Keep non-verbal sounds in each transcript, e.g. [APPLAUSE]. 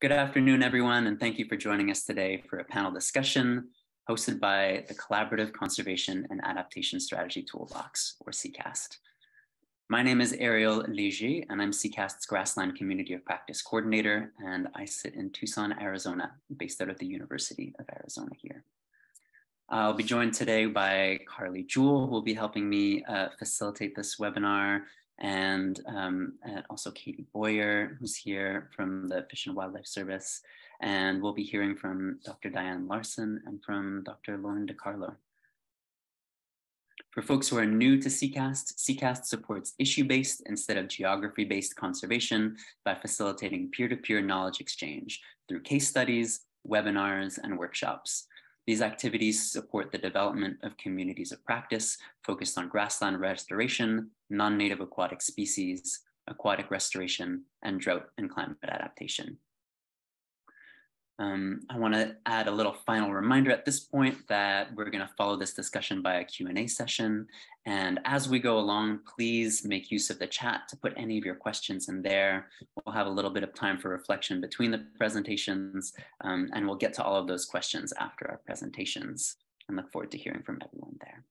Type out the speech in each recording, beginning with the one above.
Good afternoon, everyone, and thank you for joining us today for a panel discussion hosted by the Collaborative Conservation and Adaptation Strategy Toolbox, or CCAST. My name is Ariel Léger, and I'm CCAST's Grassland Community of Practice Coordinator, and I sit in Tucson, Arizona, based out of the University of Arizona here. I'll be joined today by Carly Jewell, who will be helping me uh, facilitate this webinar, and, um, and, also Katie Boyer, who's here from the Fish and Wildlife Service. And we'll be hearing from Dr. Diane Larson and from Dr. Lauren DiCarlo. For folks who are new to CCAST, CCAST supports issue-based instead of geography-based conservation by facilitating peer-to-peer -peer knowledge exchange through case studies, webinars, and workshops. These activities support the development of communities of practice focused on grassland restoration, non-native aquatic species, aquatic restoration, and drought and climate adaptation. Um, I want to add a little final reminder at this point that we're going to follow this discussion by a Q&A session. And as we go along, please make use of the chat to put any of your questions in there. We'll have a little bit of time for reflection between the presentations, um, and we'll get to all of those questions after our presentations. And look forward to hearing from everyone there.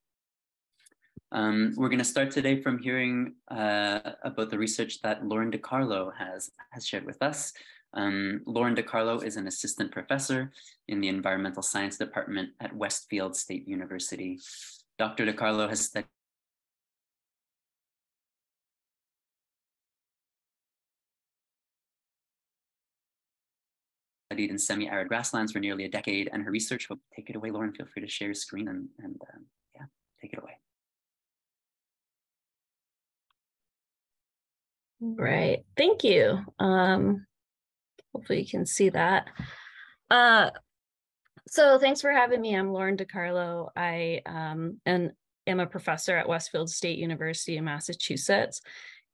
Um, we're going to start today from hearing uh, about the research that Lauren DiCarlo has, has shared with us. Um, Lauren DiCarlo is an assistant professor in the environmental science department at Westfield State University. Dr. DiCarlo has studied in semi-arid grasslands for nearly a decade and her research will take it away. Lauren, feel free to share your screen and, and uh, yeah, take it away. Right, thank you. Um, Hopefully you can see that. Uh, so thanks for having me. I'm Lauren DiCarlo. I um, am a professor at Westfield State University in Massachusetts.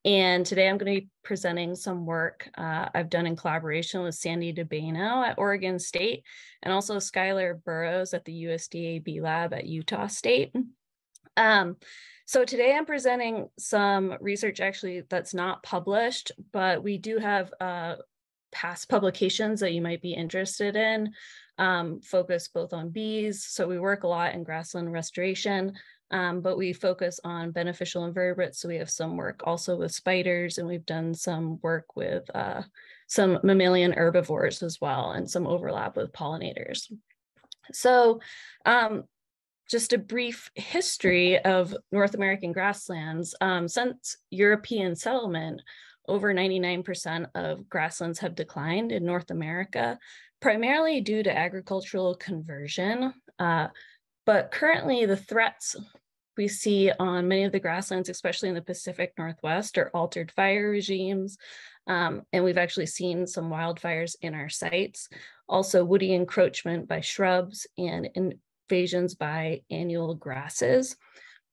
And today I'm going to be presenting some work uh, I've done in collaboration with Sandy DeBano at Oregon State and also Skylar Burrows at the USDA Bee Lab at Utah State. Um, so today I'm presenting some research actually that's not published, but we do have uh, past publications that you might be interested in um, focus both on bees. So we work a lot in grassland restoration, um, but we focus on beneficial invertebrates. So we have some work also with spiders, and we've done some work with uh, some mammalian herbivores as well, and some overlap with pollinators. So um, just a brief history of North American grasslands. Um, since European settlement, over 99% of grasslands have declined in North America, primarily due to agricultural conversion. Uh, but currently, the threats we see on many of the grasslands, especially in the Pacific Northwest, are altered fire regimes. Um, and we've actually seen some wildfires in our sites. Also, woody encroachment by shrubs and invasions by annual grasses.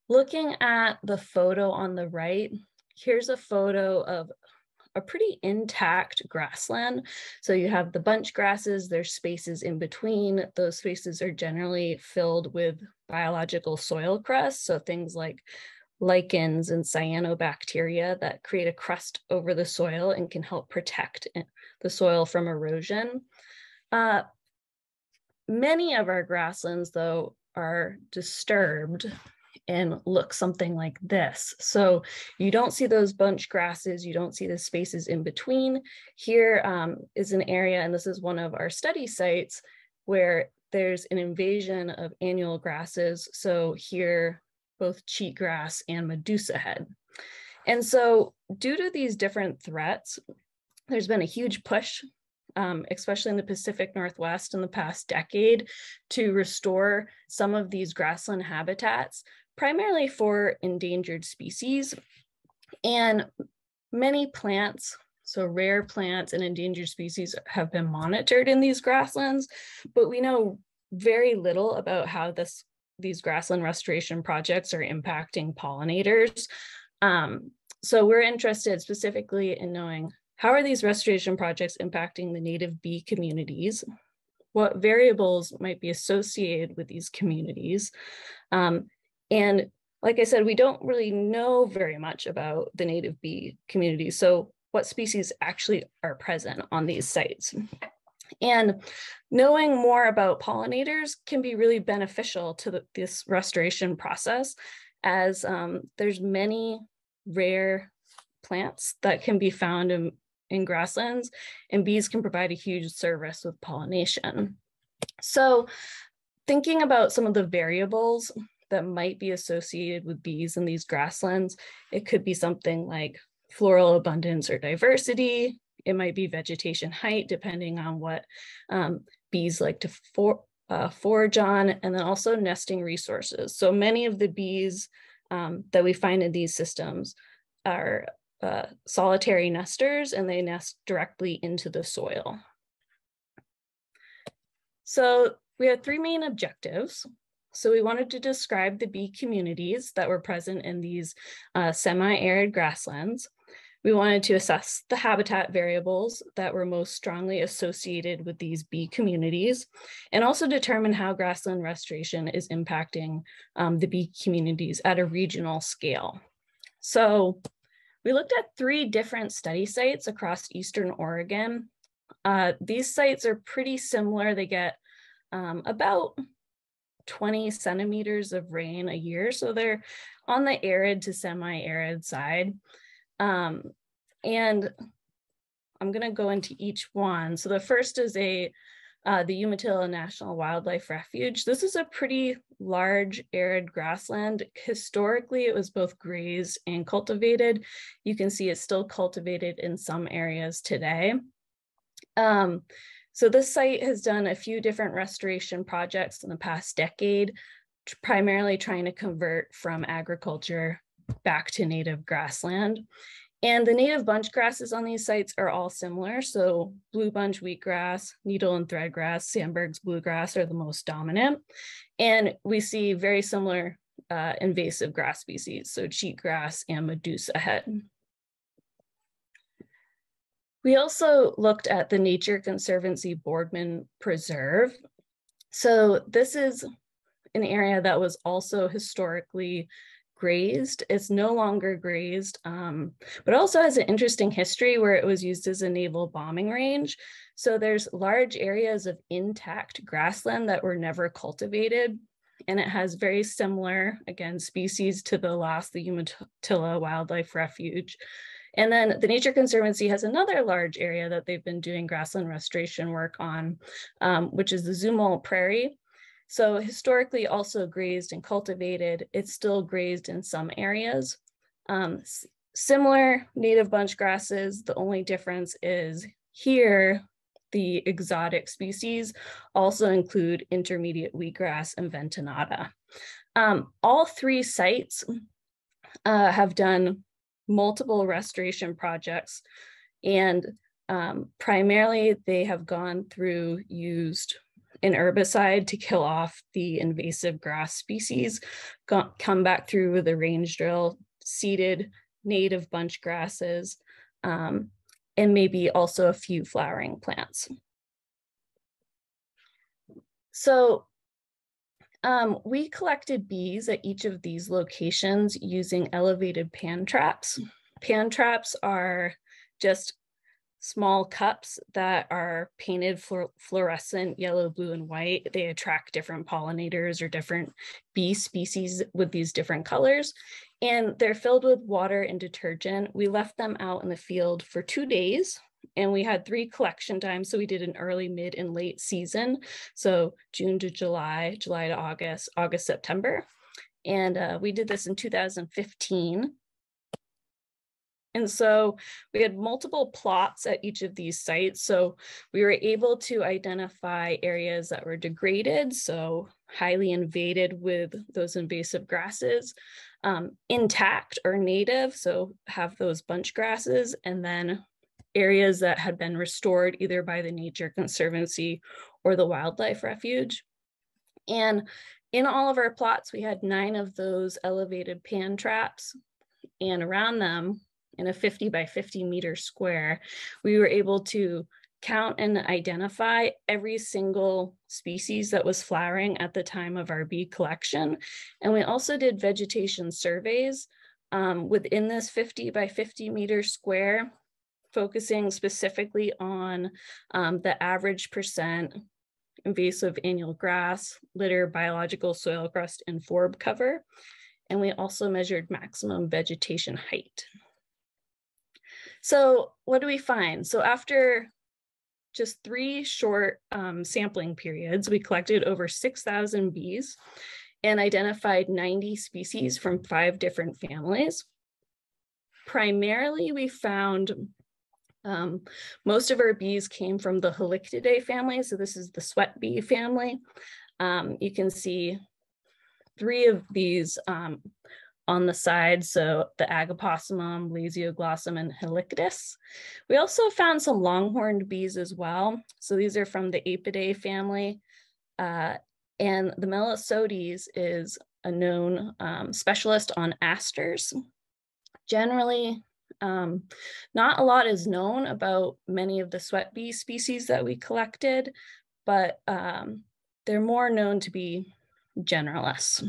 Looking at the photo on the right, here's a photo of a pretty intact grassland. So you have the bunch grasses, there's spaces in between. Those spaces are generally filled with biological soil crust. So things like lichens and cyanobacteria that create a crust over the soil and can help protect the soil from erosion. Uh, many of our grasslands, though, are disturbed and look something like this. So you don't see those bunch grasses, you don't see the spaces in between. Here um, is an area, and this is one of our study sites, where there's an invasion of annual grasses. So here, both cheatgrass and medusa head. And so due to these different threats, there's been a huge push um, especially in the Pacific Northwest in the past decade, to restore some of these grassland habitats primarily for endangered species. And many plants, so rare plants and endangered species have been monitored in these grasslands, but we know very little about how this these grassland restoration projects are impacting pollinators. Um, so we're interested specifically in knowing how are these restoration projects impacting the native bee communities? What variables might be associated with these communities? Um, and like I said, we don't really know very much about the native bee community. So what species actually are present on these sites? And knowing more about pollinators can be really beneficial to the, this restoration process as um, there's many rare plants that can be found in, in grasslands and bees can provide a huge service with pollination. So thinking about some of the variables that might be associated with bees in these grasslands, it could be something like floral abundance or diversity, it might be vegetation height, depending on what um, bees like to for, uh, forage on, and then also nesting resources. So many of the bees um, that we find in these systems are uh, solitary nesters and they nest directly into the soil. So we had three main objectives. So we wanted to describe the bee communities that were present in these uh, semi-arid grasslands. We wanted to assess the habitat variables that were most strongly associated with these bee communities and also determine how grassland restoration is impacting um, the bee communities at a regional scale. So we looked at three different study sites across Eastern Oregon. Uh, these sites are pretty similar. They get um, about 20 centimeters of rain a year. So they're on the arid to semi-arid side. Um, and I'm going to go into each one. So the first is a uh, the Umatilla National Wildlife Refuge. This is a pretty large arid grassland. Historically, it was both grazed and cultivated. You can see it's still cultivated in some areas today. Um, so this site has done a few different restoration projects in the past decade, primarily trying to convert from agriculture back to native grassland. And the native bunch grasses on these sites are all similar. So blue bunch wheatgrass, needle and threadgrass, Sandberg's bluegrass are the most dominant. And we see very similar uh, invasive grass species, so cheatgrass and medusa head. We also looked at the Nature Conservancy Boardman Preserve. So this is an area that was also historically grazed. It's no longer grazed, um, but also has an interesting history where it was used as a naval bombing range. So there's large areas of intact grassland that were never cultivated. And it has very similar, again, species to the last, the Umatilla Wildlife Refuge. And then the Nature Conservancy has another large area that they've been doing grassland restoration work on, um, which is the Zumwalt Prairie. So historically also grazed and cultivated, it's still grazed in some areas. Um, similar native bunch grasses, the only difference is here, the exotic species also include intermediate wheatgrass and ventenata. Um, all three sites uh, have done multiple restoration projects and um, primarily they have gone through used an herbicide to kill off the invasive grass species, come back through a range drill, seeded native bunch grasses, um, and maybe also a few flowering plants. So um, we collected bees at each of these locations using elevated pan traps. Pan traps are just small cups that are painted fluorescent yellow, blue, and white. They attract different pollinators or different bee species with these different colors. And they're filled with water and detergent. We left them out in the field for two days and we had three collection times. So we did an early, mid, and late season. So June to July, July to August, August, September. And uh, we did this in 2015. And so we had multiple plots at each of these sites. So we were able to identify areas that were degraded, so highly invaded with those invasive grasses, um, intact or native, so have those bunch grasses, and then areas that had been restored either by the Nature Conservancy or the Wildlife Refuge. And in all of our plots, we had nine of those elevated pan traps. And around them in a 50 by 50 meter square, we were able to count and identify every single species that was flowering at the time of our bee collection. And we also did vegetation surveys um, within this 50 by 50 meter square. Focusing specifically on um, the average percent invasive annual grass, litter, biological soil crust, and forb cover. And we also measured maximum vegetation height. So what do we find? So after just three short um, sampling periods, we collected over 6,000 bees and identified 90 species from five different families. Primarily, we found um, most of our bees came from the Halictidae family. So this is the sweat bee family. Um, you can see three of these um, on the side. So the Agapostemon, Lasioglossum, and Halictus. We also found some longhorned bees as well. So these are from the Apidae family. Uh, and the Melissodes is a known um, specialist on asters. Generally, um, not a lot is known about many of the sweat bee species that we collected, but um, they're more known to be generalists.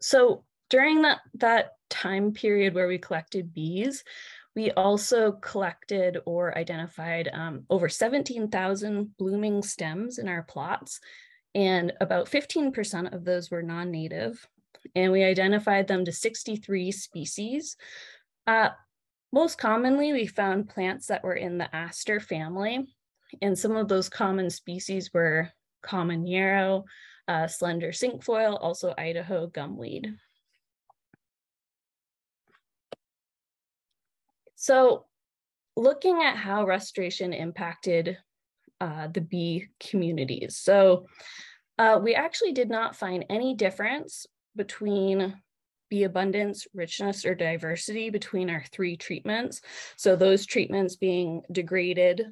So during that, that time period where we collected bees, we also collected or identified um, over 17,000 blooming stems in our plots, and about 15% of those were non-native and we identified them to 63 species. Uh, most commonly, we found plants that were in the aster family, and some of those common species were common yarrow, uh, slender cinquefoil, also Idaho gumweed. So looking at how restoration impacted uh, the bee communities. So uh, we actually did not find any difference between bee abundance, richness, or diversity between our three treatments. So those treatments being degraded,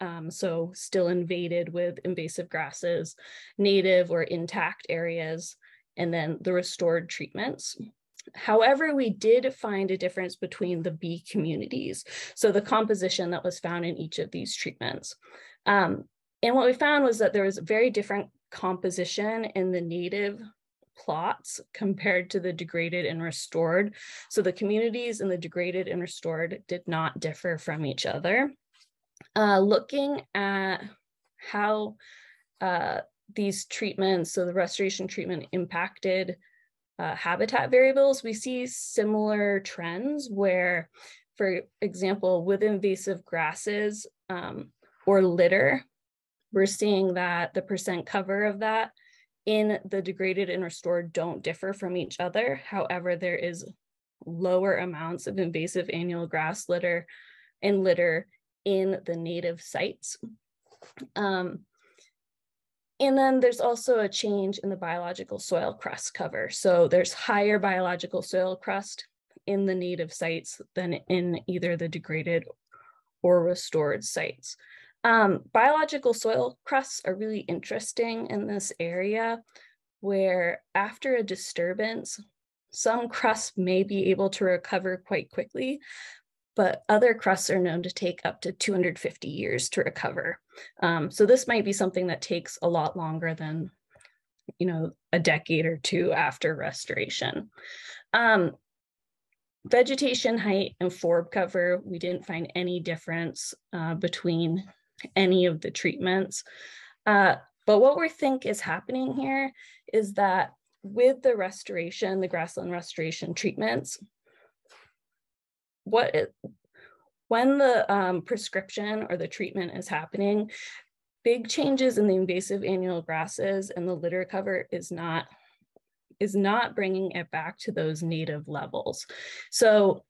um, so still invaded with invasive grasses, native or intact areas, and then the restored treatments. However, we did find a difference between the bee communities. So the composition that was found in each of these treatments. Um, and what we found was that there was very different composition in the native plots compared to the degraded and restored. So the communities in the degraded and restored did not differ from each other. Uh, looking at how uh, these treatments, so the restoration treatment impacted uh, habitat variables, we see similar trends where, for example, with invasive grasses um, or litter, we're seeing that the percent cover of that in the degraded and restored don't differ from each other. However, there is lower amounts of invasive annual grass litter and litter in the native sites. Um, and then there's also a change in the biological soil crust cover. So there's higher biological soil crust in the native sites than in either the degraded or restored sites. Um, biological soil crusts are really interesting in this area where after a disturbance, some crusts may be able to recover quite quickly, but other crusts are known to take up to 250 years to recover. Um, so this might be something that takes a lot longer than, you know, a decade or two after restoration. Um, vegetation height and forb cover, we didn't find any difference uh, between any of the treatments. Uh, but what we think is happening here is that with the restoration, the grassland restoration treatments, what it, when the um, prescription or the treatment is happening, big changes in the invasive annual grasses and the litter cover is not is not bringing it back to those native levels. So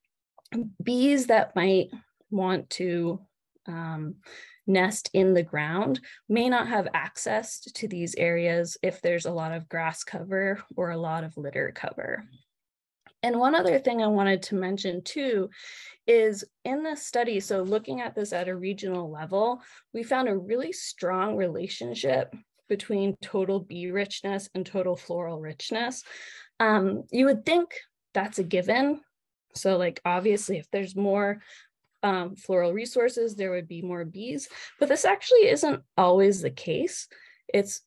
bees that might want to um, nest in the ground may not have access to these areas if there's a lot of grass cover or a lot of litter cover. And one other thing I wanted to mention too is in this study, so looking at this at a regional level, we found a really strong relationship between total bee richness and total floral richness. Um, you would think that's a given. So like obviously if there's more um, floral resources, there would be more bees, but this actually isn't always the case. It's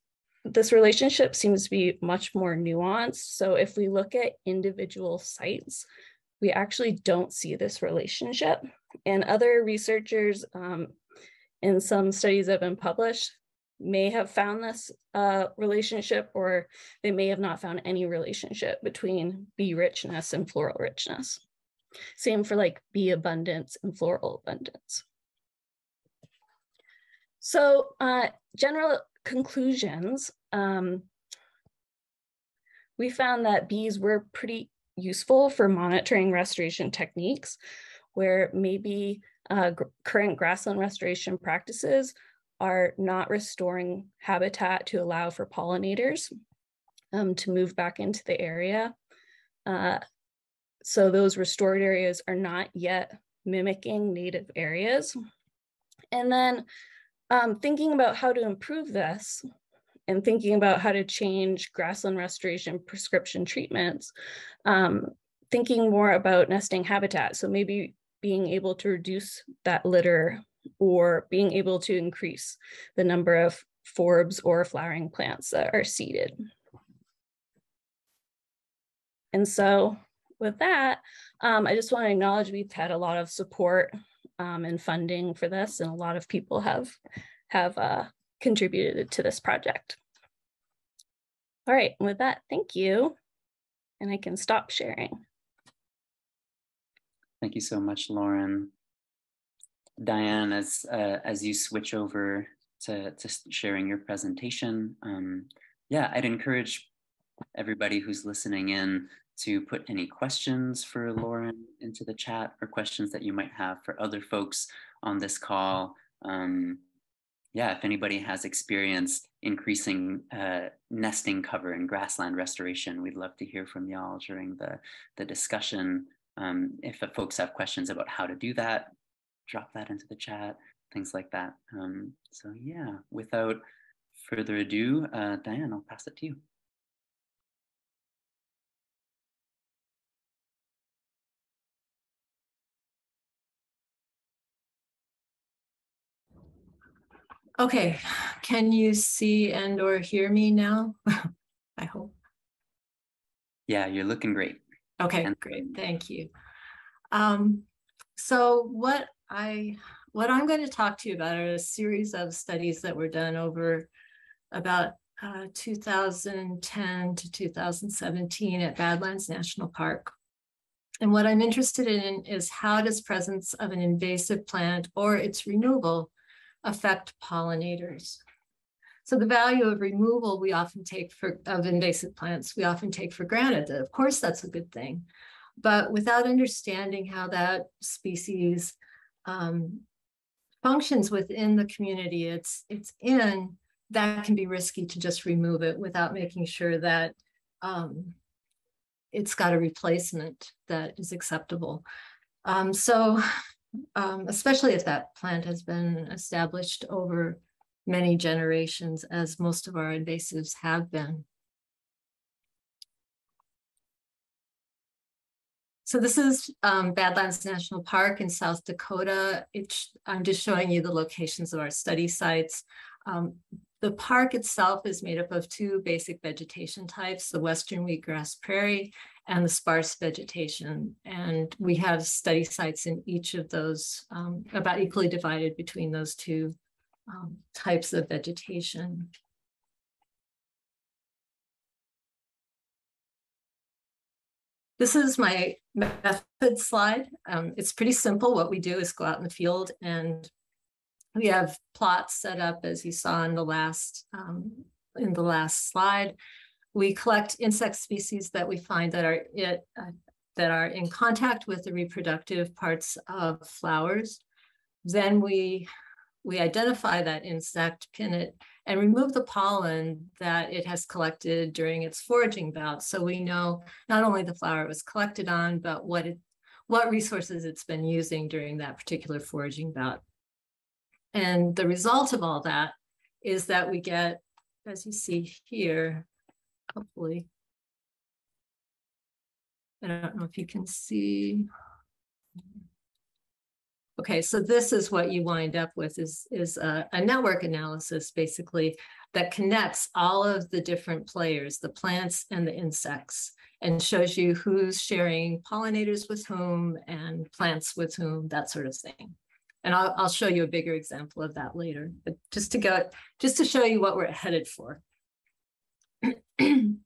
this relationship seems to be much more nuanced. So if we look at individual sites, we actually don't see this relationship. And other researchers um, in some studies that have been published may have found this uh, relationship or they may have not found any relationship between bee richness and floral richness. Same for like bee abundance and floral abundance. So uh, general conclusions, um, we found that bees were pretty useful for monitoring restoration techniques where maybe uh, current grassland restoration practices are not restoring habitat to allow for pollinators um, to move back into the area. Uh, so those restored areas are not yet mimicking native areas. And then um, thinking about how to improve this and thinking about how to change grassland restoration prescription treatments, um, thinking more about nesting habitat. So maybe being able to reduce that litter or being able to increase the number of forbs or flowering plants that are seeded. And so with that, um, I just want to acknowledge we've had a lot of support um, and funding for this, and a lot of people have have uh, contributed to this project. All right, with that, thank you. And I can stop sharing. Thank you so much, Lauren. Diane, as uh, as you switch over to, to sharing your presentation, um, yeah, I'd encourage everybody who's listening in to put any questions for Lauren into the chat or questions that you might have for other folks on this call. Um, yeah, if anybody has experience increasing uh, nesting cover and grassland restoration, we'd love to hear from y'all during the, the discussion. Um, if folks have questions about how to do that, drop that into the chat, things like that. Um, so yeah, without further ado, uh, Diane, I'll pass it to you. Okay, can you see and or hear me now? [LAUGHS] I hope. Yeah, you're looking great. Okay, and great. Thank you. Um, so what I what I'm going to talk to you about are a series of studies that were done over about uh, 2010 to 2017 at Badlands National Park. And what I'm interested in is how does presence of an invasive plant or its removal affect pollinators? So the value of removal we often take for of invasive plants, we often take for granted. That of course, that's a good thing. But without understanding how that species um, functions within the community it's it's in, that can be risky to just remove it without making sure that um, it's got a replacement that is acceptable. Um, so um, especially if that plant has been established over many generations, as most of our invasives have been. So this is um, Badlands National Park in South Dakota. It's, I'm just showing you the locations of our study sites. Um, the park itself is made up of two basic vegetation types, the western wheatgrass prairie and the sparse vegetation. And we have study sites in each of those, um, about equally divided between those two um, types of vegetation. This is my method slide. Um, it's pretty simple. What we do is go out in the field and we have plots set up as you saw in the last um, in the last slide. We collect insect species that we find that are it, uh, that are in contact with the reproductive parts of flowers. Then we we identify that insect, pin it, and remove the pollen that it has collected during its foraging bout. So we know not only the flower it was collected on, but what it, what resources it's been using during that particular foraging bout. And the result of all that is that we get, as you see here, hopefully, I don't know if you can see, Okay, so this is what you wind up with is, is a, a network analysis basically that connects all of the different players, the plants and the insects, and shows you who's sharing pollinators with whom and plants with whom, that sort of thing. And I'll, I'll show you a bigger example of that later, but just to go, just to show you what we're headed for. [CLEARS THROAT] the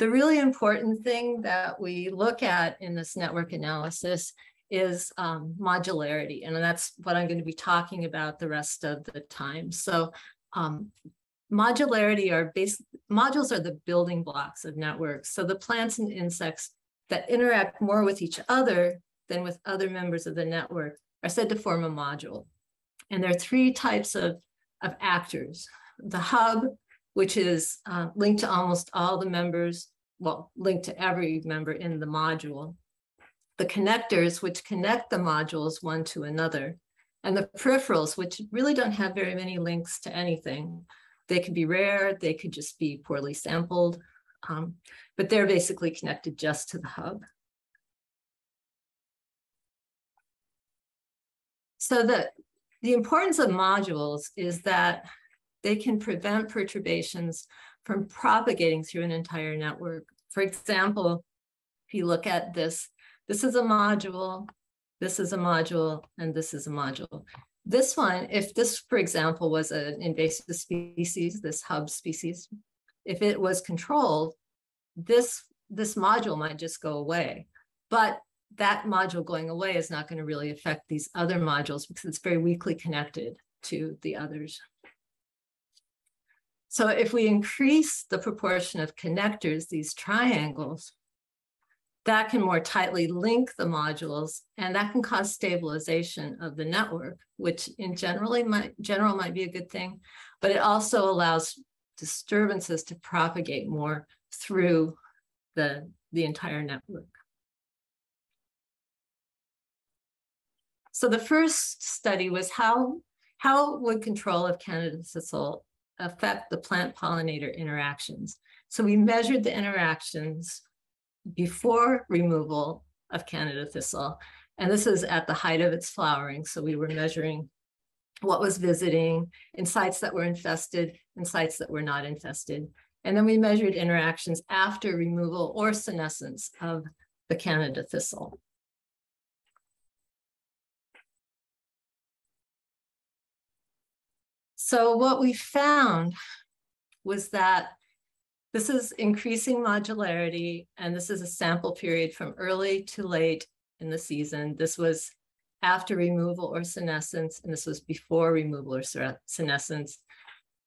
really important thing that we look at in this network analysis is um, modularity. And that's what I'm going to be talking about the rest of the time. So um, modularity are basic modules are the building blocks of networks. So the plants and insects that interact more with each other than with other members of the network are said to form a module. And there are three types of, of actors. The hub, which is uh, linked to almost all the members, well, linked to every member in the module. The connectors, which connect the modules one to another. And the peripherals, which really don't have very many links to anything. They could be rare, they could just be poorly sampled, um, but they're basically connected just to the hub. So the, the importance of modules is that they can prevent perturbations from propagating through an entire network. For example, if you look at this, this is a module, this is a module, and this is a module. This one, if this, for example, was an invasive species, this hub species, if it was controlled, this, this module might just go away. But that module going away is not going to really affect these other modules because it's very weakly connected to the others. So if we increase the proportion of connectors, these triangles, that can more tightly link the modules and that can cause stabilization of the network, which in generally might, general might be a good thing, but it also allows disturbances to propagate more through the, the entire network. So the first study was how, how would control of Canada thistle affect the plant pollinator interactions? So we measured the interactions before removal of Canada thistle. And this is at the height of its flowering. So we were measuring what was visiting in sites that were infested and sites that were not infested. And then we measured interactions after removal or senescence of the Canada thistle. So what we found was that this is increasing modularity, and this is a sample period from early to late in the season. This was after removal or senescence, and this was before removal or senescence.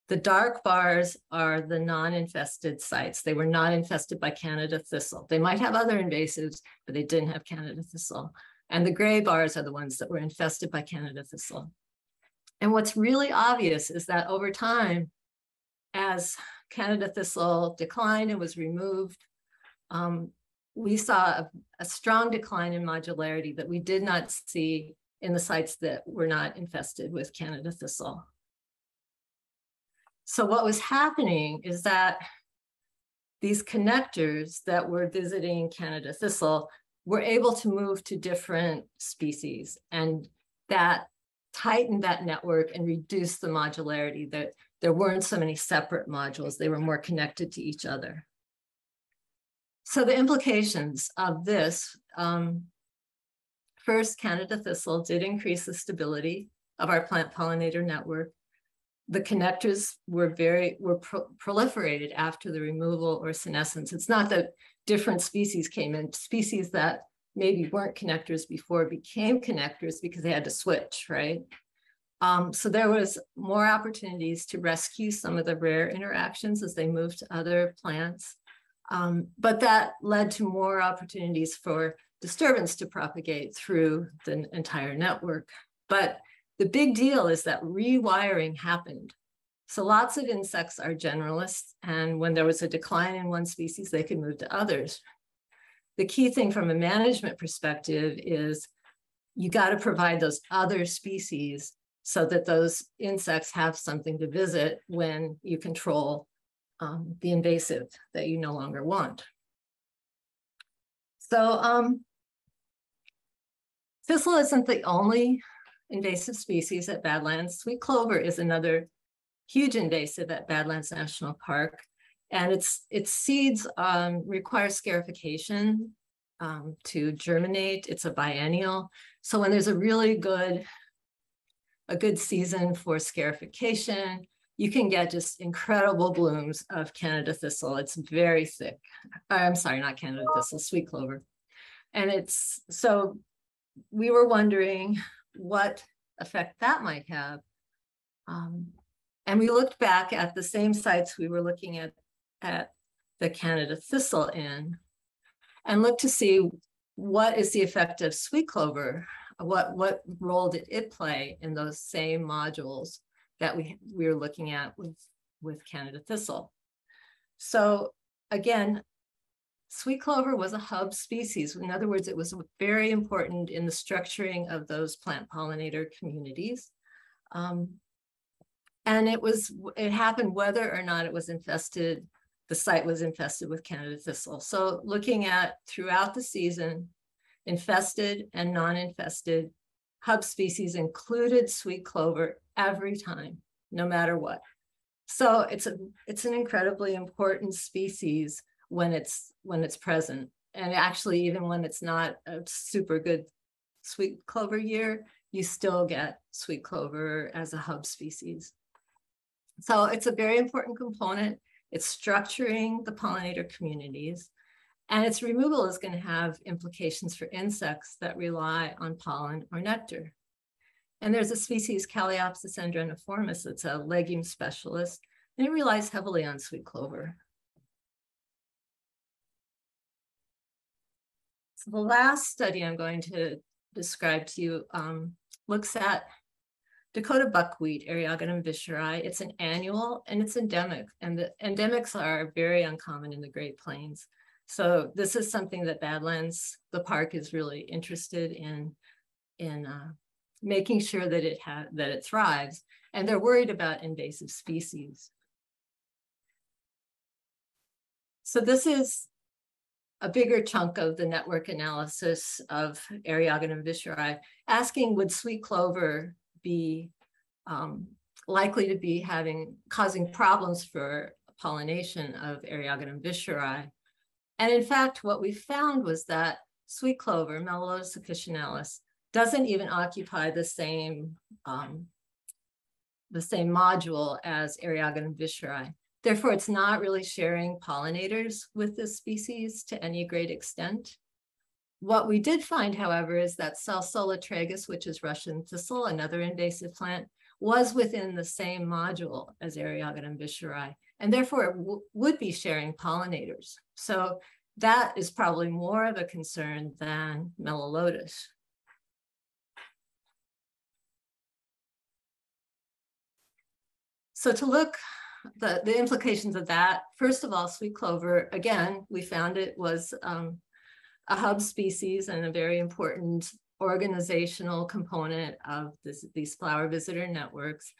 The dark bars are the non-infested sites. They were not infested by Canada thistle. They might have other invasives, but they didn't have Canada thistle. And the gray bars are the ones that were infested by Canada thistle. And what's really obvious is that over time, as Canada thistle declined and was removed, um, we saw a, a, strong decline in modularity that we did not see in the sites that were not infested with Canada thistle. So what was happening is that these connectors that were visiting Canada thistle were able to move to different species and that tighten that network and reduce the modularity that there weren't so many separate modules, they were more connected to each other. So the implications of this, um, first, Canada thistle did increase the stability of our plant pollinator network. The connectors were very, were pro proliferated after the removal or senescence. It's not that different species came in, species that maybe weren't connectors before became connectors because they had to switch, right? Um, so there was more opportunities to rescue some of the rare interactions as they moved to other plants. Um, but that led to more opportunities for disturbance to propagate through the entire network. But the big deal is that rewiring happened. So lots of insects are generalists, and when there was a decline in one species, they could move to others the key thing from a management perspective is you got to provide those other species so that those insects have something to visit when you control um, the invasive that you no longer want. So um, thistle isn't the only invasive species at Badlands. Sweet clover is another huge invasive at Badlands National Park. And its, its seeds um, require scarification um, to germinate. It's a biennial. So when there's a really good, a good season for scarification, you can get just incredible blooms of Canada thistle. It's very thick. I'm sorry, not Canada thistle, sweet clover. And it's, so we were wondering what effect that might have. Um, and we looked back at the same sites we were looking at at the Canada thistle in and look to see what is the effect of sweet clover, what, what role did it play in those same modules that we, we were looking at with, with Canada thistle. So again, Sweet clover was a hub species. In other words, it was very important in the structuring of those plant pollinator communities. Um, and it was, it happened whether or not it was infested, the site was infested with Canada thistle. So looking at throughout the season, infested and non-infested hub species included sweet clover every time, no matter what. So it's a it's an incredibly important species when it's when it's present. And actually, even when it's not a super good sweet clover year, you still get sweet clover as a hub species. So it's a very important component. It's structuring the pollinator communities. And its removal is going to have implications for insects that rely on pollen or nectar. And there's a species, Calliopsis andreniformis, that's a legume specialist, and it relies heavily on sweet clover. So the last study I'm going to describe to you um, looks at Dakota buckwheat, Eriogonum visheri. It's an annual and it's endemic, and the endemics are very uncommon in the Great Plains. So this is something that Badlands, the park, is really interested in, in uh, making sure that it ha that it thrives, and they're worried about invasive species. So this is a bigger chunk of the network analysis of Eriogonum visheri, asking would sweet clover be um, likely to be having causing problems for pollination of Eriogonum visheri. And in fact, what we found was that sweet clover, Melilotus officinalis, doesn't even occupy the same um, the same module as Eriogonum visheri. Therefore, it's not really sharing pollinators with this species to any great extent. What we did find, however, is that Salsola tragus, which is Russian thistle, another invasive plant, was within the same module as Eriogonum visheri, and therefore it would be sharing pollinators. So that is probably more of a concern than Melilotus. So to look the, the implications of that, first of all, sweet clover, again, we found it was um, a hub species and a very important organizational component of this, these flower visitor networks.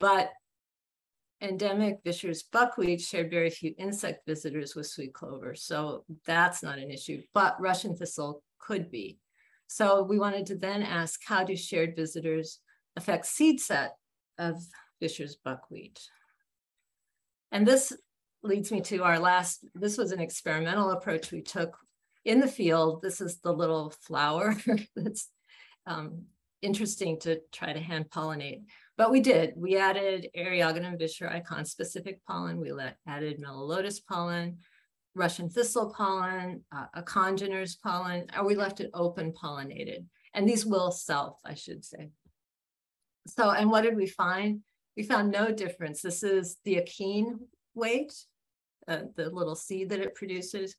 But endemic Visher's buckwheat shared very few insect visitors with sweet clover. So that's not an issue, but Russian thistle could be. So we wanted to then ask how do shared visitors affect seed set of Visher's buckwheat? And this leads me to our last, this was an experimental approach we took in the field. This is the little flower [LAUGHS] that's um, interesting to try to hand pollinate. But we did, we added Eriogonum visheri conspecific pollen, we let, added Melilotus pollen, Russian thistle pollen, uh, a congeners pollen, or we left it open pollinated. And these will self, I should say. So, and what did we find? we found no difference. This is the achene weight, uh, the little seed that it produces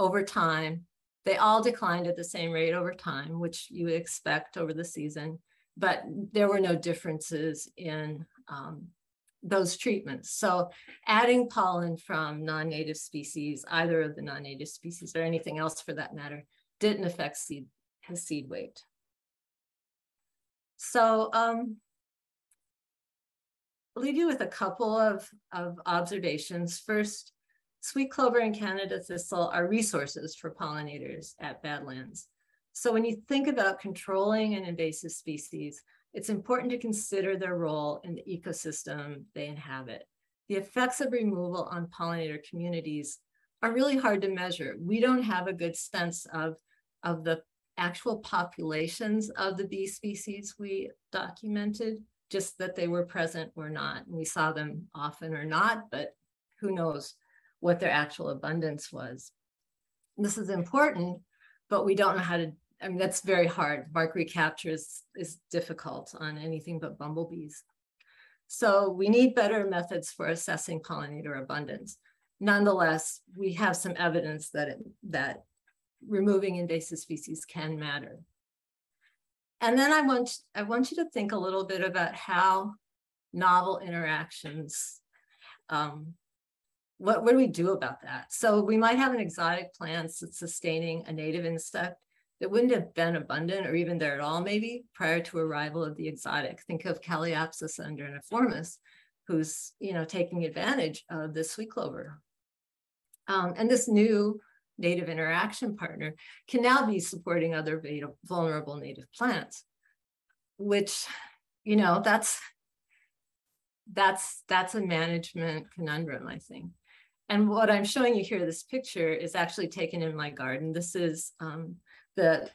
over time. They all declined at the same rate over time, which you would expect over the season, but there were no differences in um, those treatments. So adding pollen from non-native species, either of the non-native species or anything else for that matter, didn't affect seed, his seed weight. So um, leave you with a couple of, of observations. First, sweet clover and Canada thistle are resources for pollinators at Badlands. So when you think about controlling an invasive species, it's important to consider their role in the ecosystem they inhabit. The effects of removal on pollinator communities are really hard to measure. We don't have a good sense of, of the actual populations of the bee species we documented, just that they were present or not. And we saw them often or not, but who knows what their actual abundance was. This is important, but we don't know how to, I mean, that's very hard. Mark recapture is, is difficult on anything but bumblebees. So we need better methods for assessing pollinator abundance. Nonetheless, we have some evidence that, it, that removing invasive species can matter. And then I want, I want you to think a little bit about how novel interactions, um, what, what do we do about that? So we might have an exotic plant that's sustaining a native insect that wouldn't have been abundant or even there at all maybe prior to arrival of the exotic. Think of Calliopsis andreniformis, who's you know taking advantage of the sweet clover. Um, and this new native interaction partner can now be supporting other vulnerable native plants, which, you know, that's that's that's a management conundrum, I think. And what I'm showing you here, this picture is actually taken in my garden. This is um, the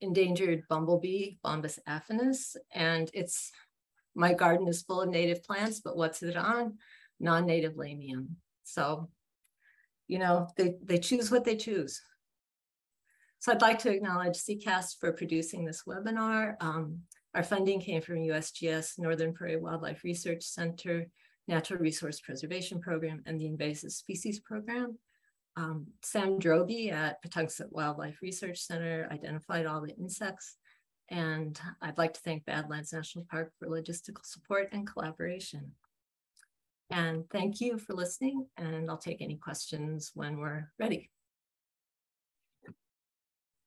endangered bumblebee, Bombus affinis, and it's my garden is full of native plants, but what's it on? Non-native lamium. So you know, they, they choose what they choose. So I'd like to acknowledge CCAST for producing this webinar. Um, our funding came from USGS, Northern Prairie Wildlife Research Center, Natural Resource Preservation Program, and the Invasive Species Program. Um, Sam Droege at Patuxent Wildlife Research Center identified all the insects. And I'd like to thank Badlands National Park for logistical support and collaboration. And thank you for listening, and I'll take any questions when we're ready.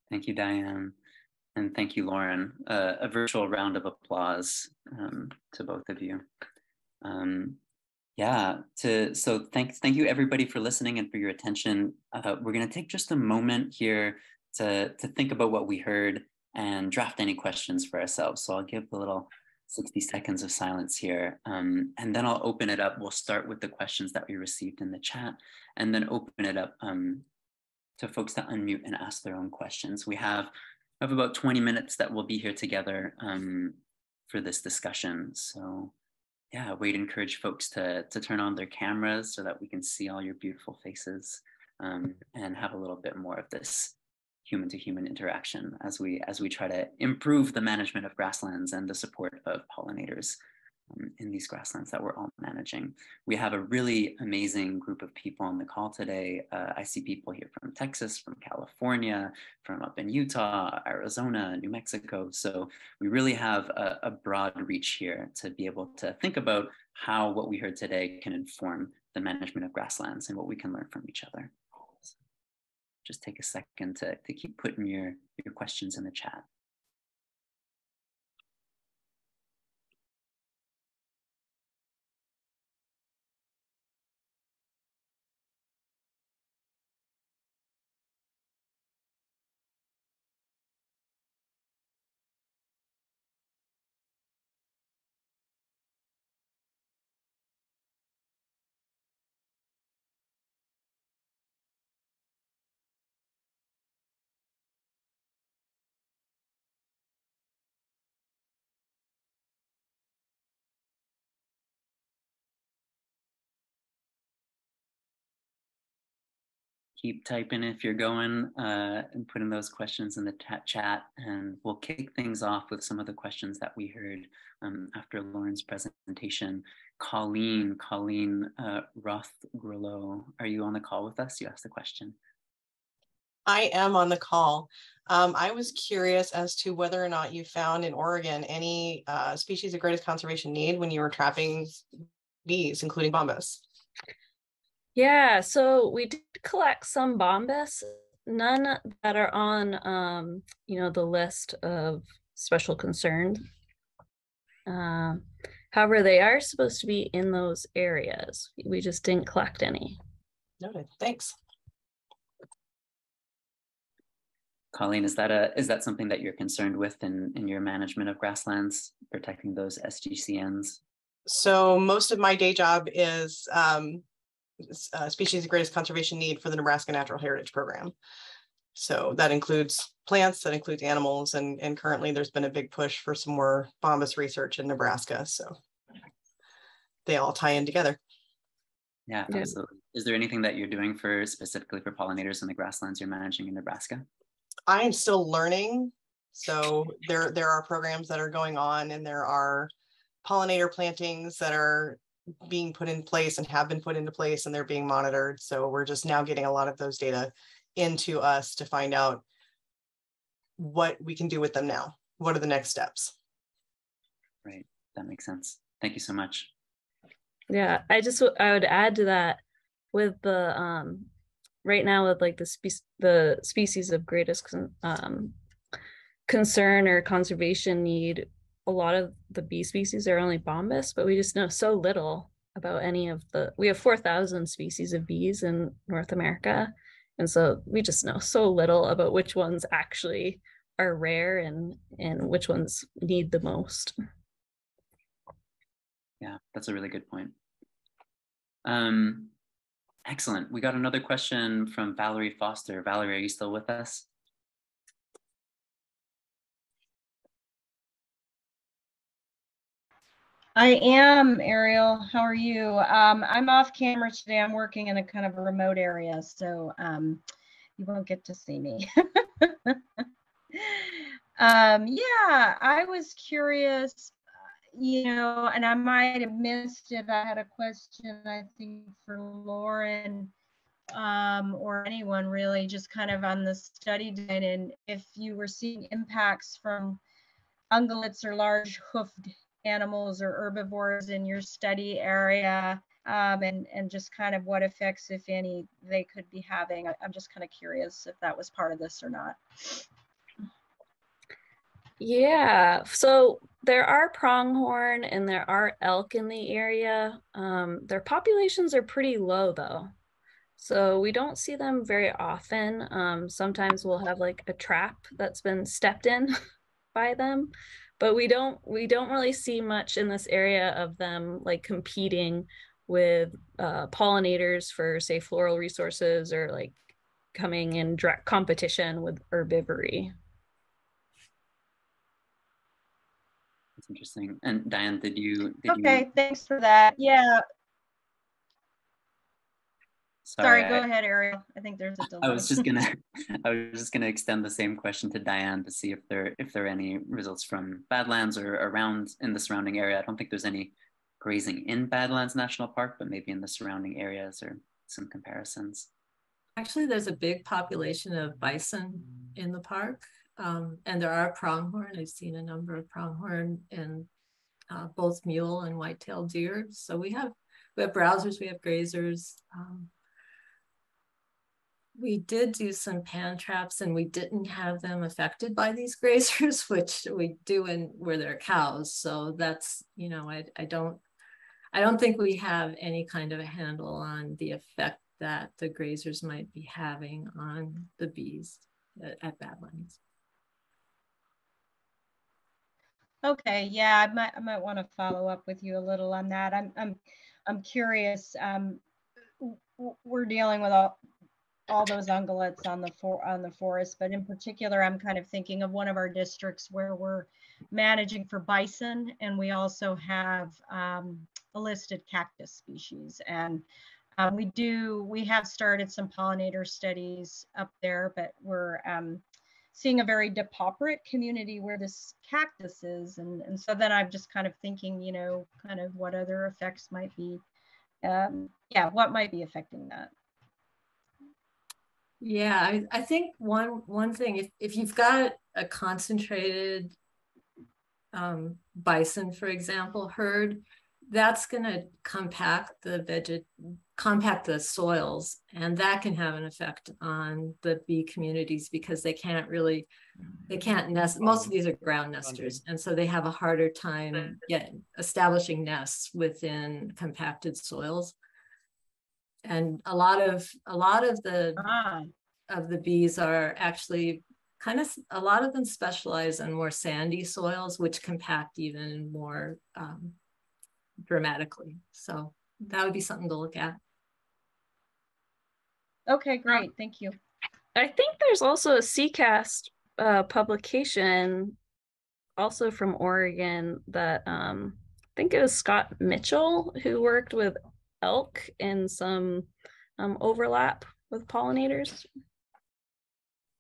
Thank you, Diane. And thank you, Lauren. Uh, a virtual round of applause um, to both of you. Um, yeah, to, so thanks, thank you everybody for listening and for your attention. Uh, we're gonna take just a moment here to, to think about what we heard and draft any questions for ourselves. So I'll give a little 60 seconds of silence here. Um, and then I'll open it up. We'll start with the questions that we received in the chat and then open it up um, to folks to unmute and ask their own questions. We have, we have about 20 minutes that we'll be here together um, for this discussion. So yeah, we'd encourage folks to, to turn on their cameras so that we can see all your beautiful faces um, and have a little bit more of this human to human interaction as we as we try to improve the management of grasslands and the support of pollinators um, in these grasslands that we're all managing. We have a really amazing group of people on the call today. Uh, I see people here from Texas, from California, from up in Utah, Arizona, New Mexico. So we really have a, a broad reach here to be able to think about how what we heard today can inform the management of grasslands and what we can learn from each other just take a second to, to keep putting your, your questions in the chat. Keep typing if you're going uh, and putting those questions in the chat and we'll kick things off with some of the questions that we heard um, after Lauren's presentation. Colleen, Colleen uh, Roth-Grillo, are you on the call with us? You asked the question. I am on the call. Um, I was curious as to whether or not you found in Oregon any uh, species of greatest conservation need when you were trapping bees, including bombus. Yeah, so we did collect some bombus, none that are on, um, you know, the list of special concern. Uh, however, they are supposed to be in those areas. We just didn't collect any. Noted. Thanks. Colleen, is that a is that something that you're concerned with in, in your management of grasslands, protecting those SGCNs? So most of my day job is um, uh, species of greatest conservation need for the Nebraska Natural Heritage Program. So that includes plants, that includes animals, and, and currently there's been a big push for some more bombus research in Nebraska. So they all tie in together. Yeah, yeah, absolutely. Is there anything that you're doing for specifically for pollinators in the grasslands you're managing in Nebraska? I am still learning. So there there are programs that are going on and there are pollinator plantings that are being put in place and have been put into place and they're being monitored. So we're just now getting a lot of those data into us to find out what we can do with them now. What are the next steps? Right. That makes sense. Thank you so much. Yeah, I just I would add to that with the um right now with like the spe- the species of greatest con- um concern or conservation need a lot of the bee species are only bombus but we just know so little about any of the we have 4000 species of bees in north america and so we just know so little about which ones actually are rare and and which ones need the most yeah that's a really good point um, excellent. We got another question from Valerie Foster. Valerie, are you still with us? I am, Ariel. How are you? Um, I'm off camera today. I'm working in a kind of a remote area, so um, you won't get to see me. [LAUGHS] um, yeah, I was curious you know, and I might have missed it. I had a question, I think, for Lauren um, or anyone really, just kind of on the study design, and if you were seeing impacts from ungulates or large hoofed animals or herbivores in your study area, um, and and just kind of what effects, if any, they could be having. I, I'm just kind of curious if that was part of this or not. Yeah, so there are pronghorn and there are elk in the area. Um, their populations are pretty low though. So we don't see them very often. Um, sometimes we'll have like a trap that's been stepped in [LAUGHS] by them, but we don't we don't really see much in this area of them like competing with uh, pollinators for say floral resources or like coming in direct competition with herbivory. That's interesting. And Diane, did you? Did okay, you... thanks for that. Yeah. Sorry, Sorry go I, ahead, Ariel. I think there's a delay. I was just gonna, [LAUGHS] [LAUGHS] I was just gonna extend the same question to Diane to see if there, if there are any results from Badlands or around in the surrounding area. I don't think there's any grazing in Badlands National Park, but maybe in the surrounding areas or some comparisons. Actually, there's a big population of bison in the park. Um, and there are pronghorn. I've seen a number of pronghorn and uh, both mule and white-tailed deer. So we have we have browsers, we have grazers. Um, we did do some pan traps and we didn't have them affected by these grazers, [LAUGHS] which we do in where they're cows. So that's, you know, I, I don't, I don't think we have any kind of a handle on the effect that the grazers might be having on the bees at, at Badlands. Okay, yeah, I might I might want to follow up with you a little on that. I'm I'm I'm curious. Um, we're dealing with all all those ungulates on the for on the forest, but in particular, I'm kind of thinking of one of our districts where we're managing for bison, and we also have um, listed cactus species. And um, we do we have started some pollinator studies up there, but we're um, seeing a very depauperate community where this cactus is. And, and so then I'm just kind of thinking, you know, kind of what other effects might be, um, yeah, what might be affecting that. Yeah, I, I think one one thing, if, if you've got a concentrated um, bison, for example, herd, that's going to compact the veget compact the soils and that can have an effect on the bee communities because they can't really they can't nest most of these are ground nesters and so they have a harder time yet establishing nests within compacted soils and a lot of a lot of the ah. of the bees are actually kind of a lot of them specialize in more sandy soils, which compact even more um, dramatically. So that would be something to look at. Okay, great. Thank you. I think there's also a CCAST uh, publication also from Oregon that um, I think it was Scott Mitchell who worked with elk and some um, overlap with pollinators.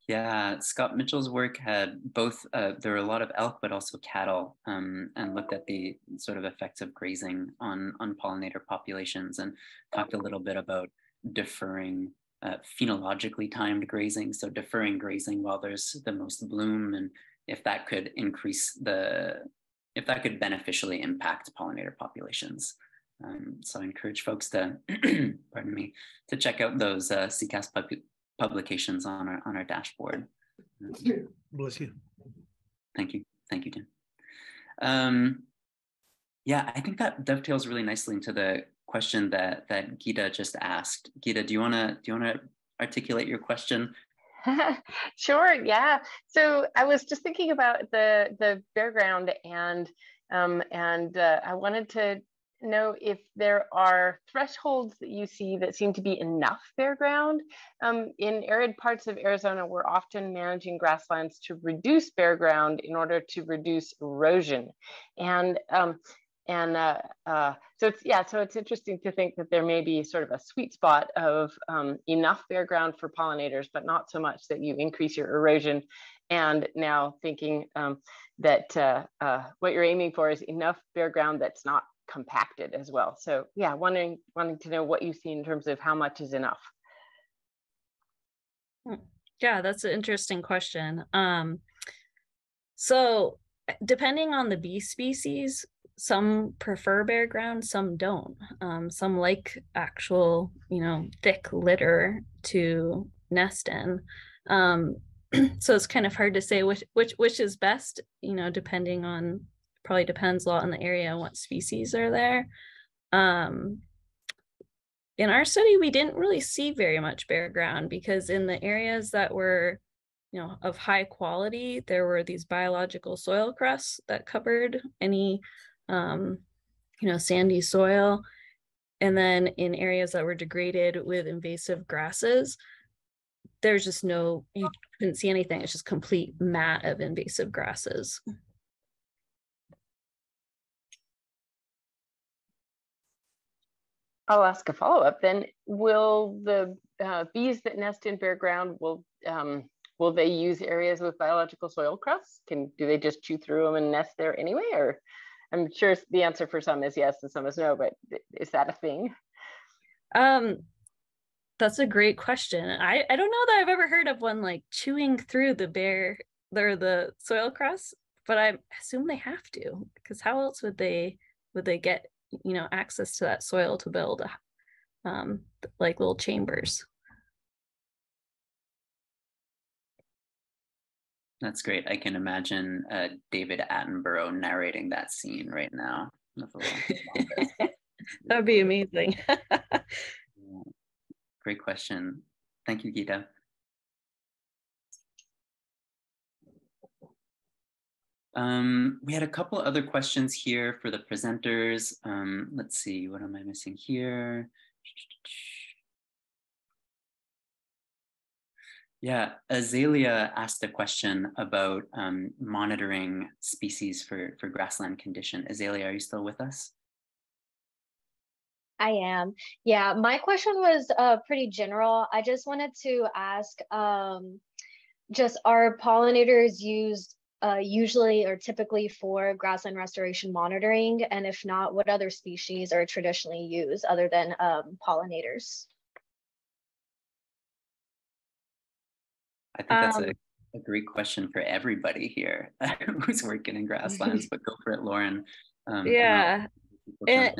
Yeah, Scott Mitchell's work had both, uh, there were a lot of elk, but also cattle, um, and looked at the sort of effects of grazing on, on pollinator populations and talked a little bit about deferring uh, phenologically timed grazing. So deferring grazing while there's the most bloom and if that could increase the, if that could beneficially impact pollinator populations. Um, so I encourage folks to, [CLEARS THROAT] pardon me, to check out those uh, CCAST pub publications on our on our dashboard. Bless you. Thank you, thank you, Tim. Um, yeah, I think that dovetails really nicely into the question that that Gita just asked. Gita, do you wanna do you wanna articulate your question? [LAUGHS] sure. Yeah. So I was just thinking about the the bare ground and um, and uh, I wanted to know if there are thresholds that you see that seem to be enough bare ground. Um, in arid parts of Arizona, we're often managing grasslands to reduce bare ground in order to reduce erosion. And um, and uh, uh, so it's yeah, so it's interesting to think that there may be sort of a sweet spot of um, enough bare ground for pollinators, but not so much that you increase your erosion. And now thinking um, that uh, uh what you're aiming for is enough bare ground that's not compacted as well. So yeah, wanting wanting to know what you see in terms of how much is enough. Hmm. Yeah, that's an interesting question. Um, so depending on the bee species, some prefer bare ground, some don't. Um, some like actual, you know, thick litter to nest in. Um, [CLEARS THROAT] so it's kind of hard to say which which which is best, you know, depending on probably depends a lot on the area and what species are there. Um, in our study, we didn't really see very much bare ground because in the areas that were, you know, of high quality, there were these biological soil crusts that covered any, um, you know, sandy soil. And then in areas that were degraded with invasive grasses, there's just no, you couldn't see anything. It's just complete mat of invasive grasses. I'll ask a follow up then. Will the uh, bees that nest in bare ground will um, will they use areas with biological soil crusts? Can do they just chew through them and nest there anyway? Or I'm sure the answer for some is yes and some is no, but is that a thing? Um, that's a great question. I I don't know that I've ever heard of one like chewing through the bare or the soil crust, but I assume they have to because how else would they would they get you know access to that soil to build um, like little chambers. That's great. I can imagine uh, david attenborough narrating that scene right now [LAUGHS] that'd be amazing. [LAUGHS] Great question. Thank you gita Um, we had a couple other questions here for the presenters. Um, let's see, what am I missing here? Yeah, Azalea asked a question about um, monitoring species for, for grassland condition. Azalea, are you still with us? I am. Yeah, my question was uh, pretty general. I just wanted to ask, um, just are pollinators used uh, usually or typically for grassland restoration monitoring? And if not, what other species are traditionally used other than um, pollinators? I think that's um, a, a, great question for everybody here [LAUGHS] who's working in [LAUGHS] grasslands, but go for it, Lauren. Um, yeah. In,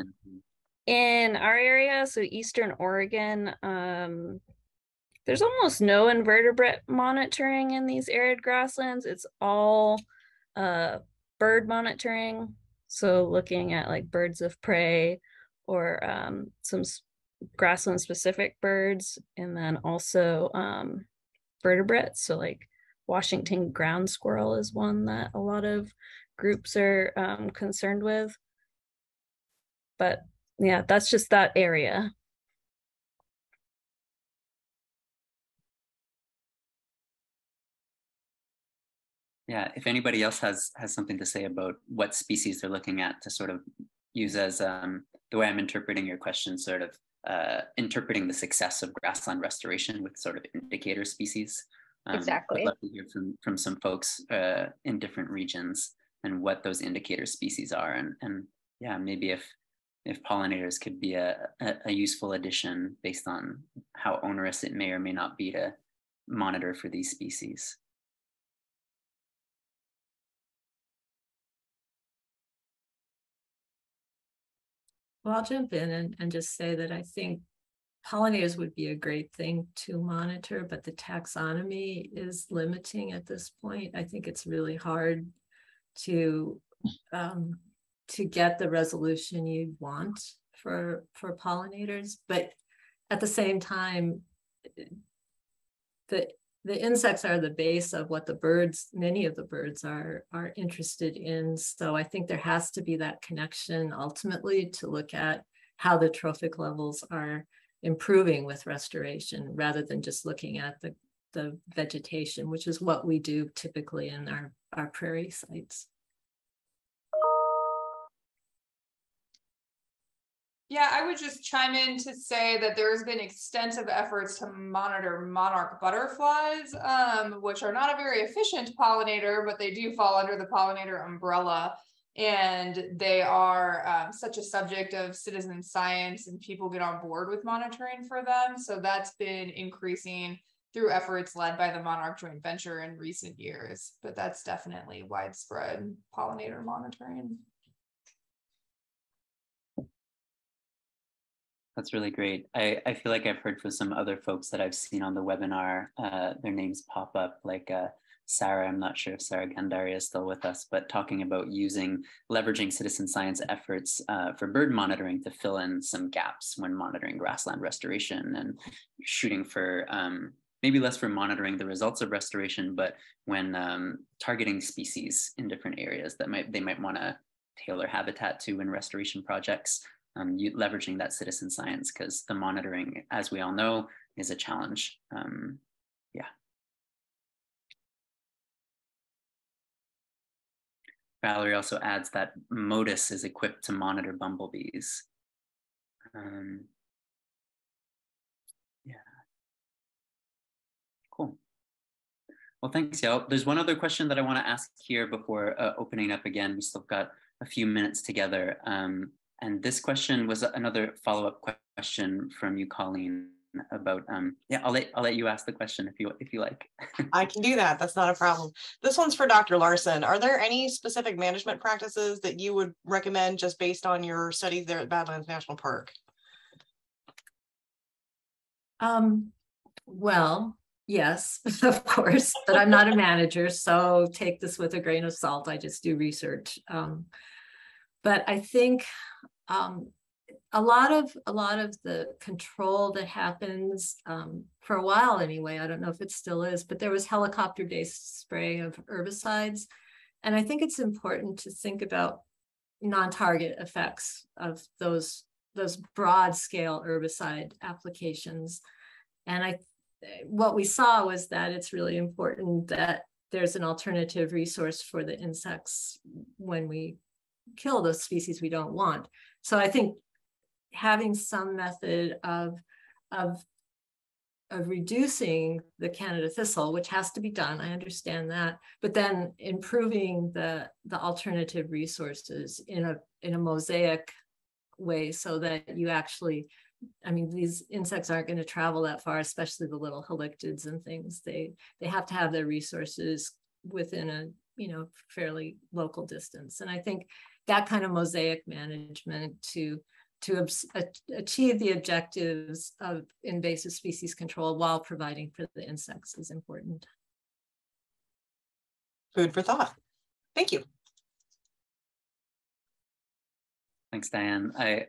in our area, so Eastern Oregon, um, there's almost no invertebrate monitoring in these arid grasslands. It's all uh, bird monitoring. So looking at like birds of prey or um, some grassland specific birds, and then also um, vertebrates. So like Washington ground squirrel is one that a lot of groups are um, concerned with. But yeah, that's just that area. Yeah, if anybody else has has something to say about what species they're looking at to sort of use as um, the way I'm interpreting your question, sort of uh, interpreting the success of grassland restoration with sort of indicator species. Um, exactly. I'd love to hear from, from some folks uh, in different regions and what those indicator species are. And, and yeah, maybe if if pollinators could be a, a, a useful addition based on how onerous it may or may not be to monitor for these species. Well, I'll jump in and, and just say that I think pollinators would be a great thing to monitor, but the taxonomy is limiting at this point. I think it's really hard to um, to get the resolution you want for for pollinators, but at the same time, the the insects are the base of what the birds, many of the birds are, are interested in. So I think there has to be that connection ultimately to look at how the trophic levels are improving with restoration rather than just looking at the, the vegetation, which is what we do typically in our, our prairie sites. Yeah, I would just chime in to say that there's been extensive efforts to monitor monarch butterflies, um, which are not a very efficient pollinator, but they do fall under the pollinator umbrella. And they are um, such a subject of citizen science, and people get on board with monitoring for them. So that's been increasing through efforts led by the Monarch Joint Venture in recent years. But that's definitely widespread pollinator monitoring. That's really great. I, I feel like I've heard from some other folks that I've seen on the webinar, uh, their names pop up, like uh, Sarah, I'm not sure if Sarah Gandaria is still with us, but talking about using, leveraging citizen science efforts uh, for bird monitoring to fill in some gaps when monitoring grassland restoration and shooting for um, maybe less for monitoring the results of restoration, but when um, targeting species in different areas that might they might want to tailor habitat to in restoration projects um, leveraging that citizen science because the monitoring, as we all know, is a challenge. Um, yeah. Valerie also adds that MODIS is equipped to monitor bumblebees. Um, yeah. Cool. Well, thanks, Yael. There's one other question that I want to ask here before uh, opening up again. We still got a few minutes together. Um, and this question was another follow-up question from you, Colleen, about um yeah i'll let i'll let you ask the question if you if you like. [LAUGHS] I can do that. That's not a problem. This one's for dr larson. Are there any specific management practices that you would recommend just based on your studies there at badlands national park? Um well yes [LAUGHS] of course but i'm not a manager so take this with a grain of salt. I just do research um but i think um, a lot of a lot of the control that happens um, for a while anyway i don't know if it still is but there was helicopter based spray of herbicides. And i think it's important to think about non-target effects of those those broad scale herbicide applications. And i what we saw was that it's really important that there's an alternative resource for the insects when we kill those species we don't want so I think having some method of, of, of reducing the Canada thistle, which has to be done, I understand that, but then improving the, the alternative resources in a, in a mosaic way so that you actually I mean, these insects aren't going to travel that far, especially the little halictids and things. They they have to have their resources within a you know fairly local distance. And I think that kind of mosaic management to to achieve the objectives of invasive species control while providing for the insects is important. Food for thought. Thank you. Thanks, Diane. I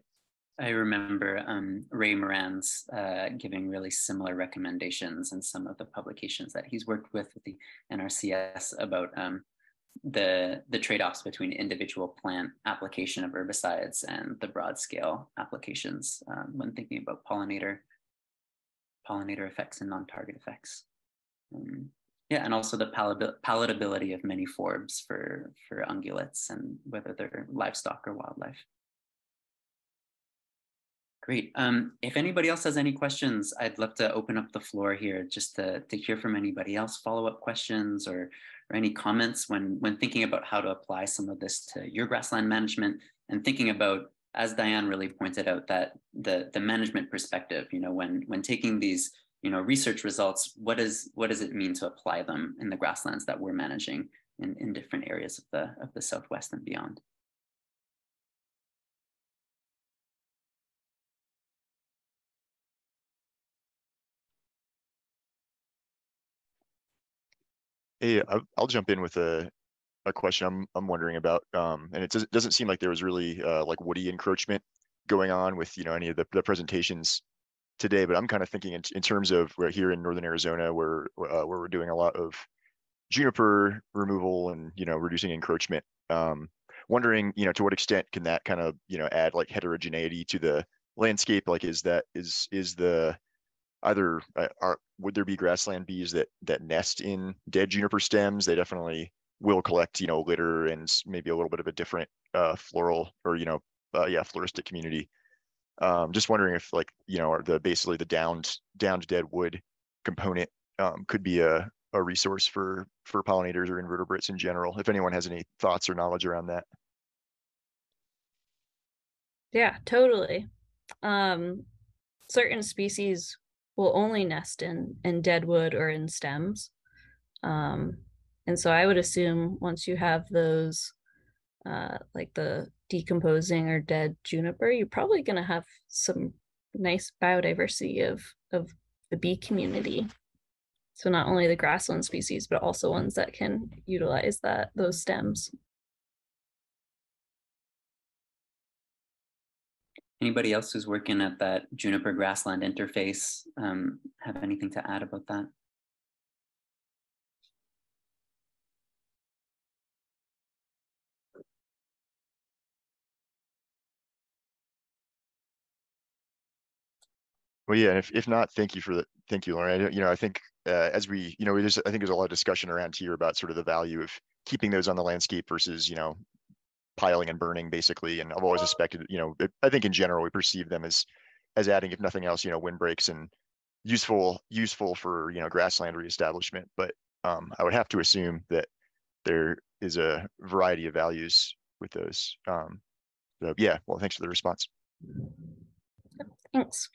I remember um, Ray Moran's uh, giving really similar recommendations in some of the publications that he's worked with with the NRCS about um, the, the trade-offs between individual plant application of herbicides and the broad scale applications um, when thinking about pollinator, pollinator effects and non-target effects. Um, yeah, and also the palatability of many forbs for, for ungulates and whether they're livestock or wildlife. Great. Um, if anybody else has any questions, I'd love to open up the floor here just to, to hear from anybody else, follow-up questions or, or any comments when, when thinking about how to apply some of this to your grassland management and thinking about, as Diane really pointed out, that the, the management perspective, you know, when, when taking these, you know, research results, what, is, what does it mean to apply them in the grasslands that we're managing in, in different areas of the, of the Southwest and beyond? Hey, I'll jump in with a a question I'm I'm wondering about. Um, and it doesn't doesn't seem like there was really uh, like woody encroachment going on with you know any of the, the presentations today. But I'm kind of thinking in, in terms of we're here in northern Arizona where uh, where we're doing a lot of juniper removal and you know reducing encroachment. Um, wondering you know to what extent can that kind of you know add like heterogeneity to the landscape? Like is that is is the either uh, are would there be grassland bees that that nest in dead juniper stems? They definitely will collect, you know, litter and maybe a little bit of a different uh, floral or you know, uh, yeah, floristic community. Um, just wondering if like you know, are the basically the downed downed dead wood component um, could be a a resource for for pollinators or invertebrates in general. If anyone has any thoughts or knowledge around that. Yeah, totally. Um, certain species will only nest in in dead wood or in stems. Um, and so I would assume once you have those, uh, like the decomposing or dead juniper, you're probably going to have some nice biodiversity of of the bee community. So not only the grassland species, but also ones that can utilize that those stems. Anybody else who's working at that juniper grassland interface um, have anything to add about that? Well, yeah, and if, if not, thank you for the thank you, Lauren. I, you know, I think uh, as we, you know, there's I think there's a lot of discussion around here about sort of the value of keeping those on the landscape versus, you know, piling and burning basically. And I've always expected, you know, I think in general we perceive them as as adding, if nothing else, you know, windbreaks and useful useful for you know grassland reestablishment. But um, I would have to assume that there is a variety of values with those. Um, so yeah, well, thanks for the response. Thanks.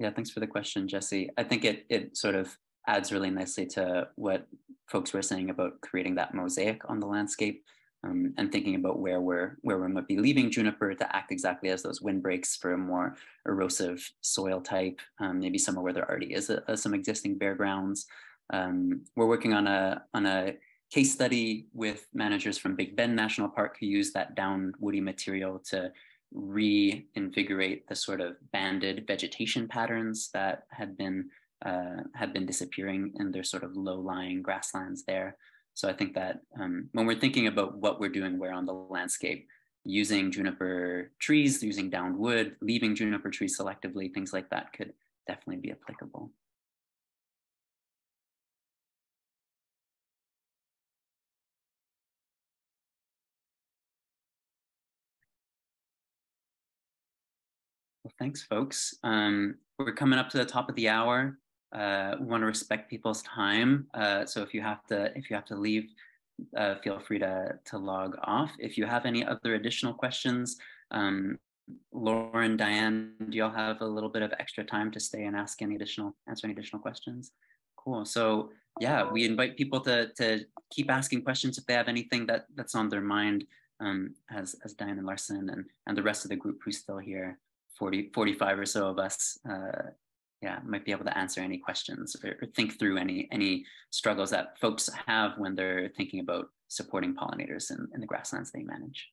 Yeah, thanks for the question, Jesse. I think it it sort of adds really nicely to what folks were saying about creating that mosaic on the landscape um, and thinking about where we're where we might be leaving juniper to act exactly as those windbreaks for a more erosive soil type, um, maybe somewhere where there already is a, a, some existing bare grounds. Um, we're working on a on a case study with managers from Big Bend National Park who use that down woody material to reinvigorate the sort of banded vegetation patterns that had been uh, had been disappearing in their sort of low-lying grasslands there. So I think that um, when we're thinking about what we're doing where on the landscape, using juniper trees, using downed wood, leaving juniper trees selectively, things like that could definitely be applicable. Well, thanks, folks. Um, we're coming up to the top of the hour uh, we want to respect people's time. Uh, so if you have to, if you have to leave, uh, feel free to, to log off. If you have any other additional questions, um, Lauren, Diane, do y'all have a little bit of extra time to stay and ask any additional, answer any additional questions? Cool. So yeah, we invite people to, to keep asking questions if they have anything that, that's on their mind um, as, as Diane and Larson and, and the rest of the group who's still here, 40, 45 or so of us uh, yeah, might be able to answer any questions or, think through any any struggles that folks have when they're thinking about supporting pollinators in, in the grasslands they manage.